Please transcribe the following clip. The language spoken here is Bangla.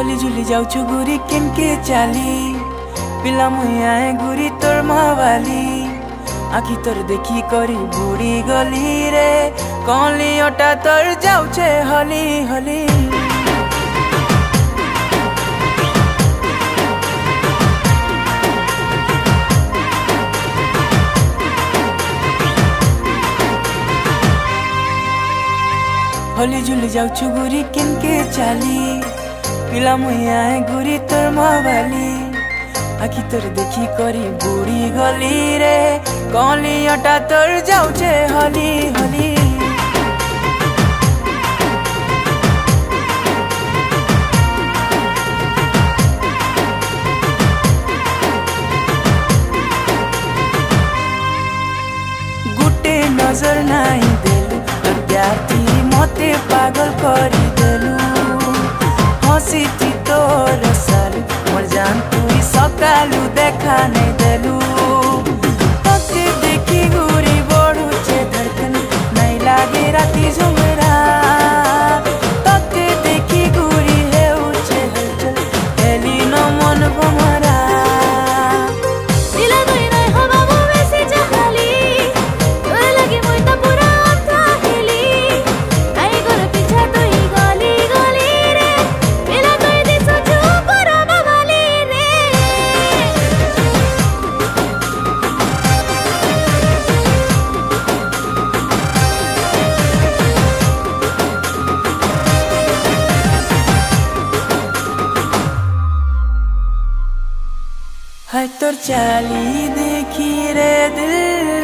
ખોલી ઝૂલી જાઉં છું ગુરી કેમ કે ચાલી પેલા મુયાએ ગુરી તોર માવાલી આખી તોર દેખી કરી બુડી ગલી રે કોલી ઓટા તોર જાઉં છે હલી હલી হলি ঝুলি যাও চুগুরি কেনকে চালি পিলা মুইয়াই ঘুরি তোর মাবালি আখি তোর দেখি করি বুড়ি গলি রে কলিয়টা তোর যাউছে হলি হলি গুটে নজর নাই দেলু তোর মতে পাগল করি দেলু বসিছি তোর সাল মোর জান তুই সকালু দেখা নাই দেলু है तो चाली देखी रे दिल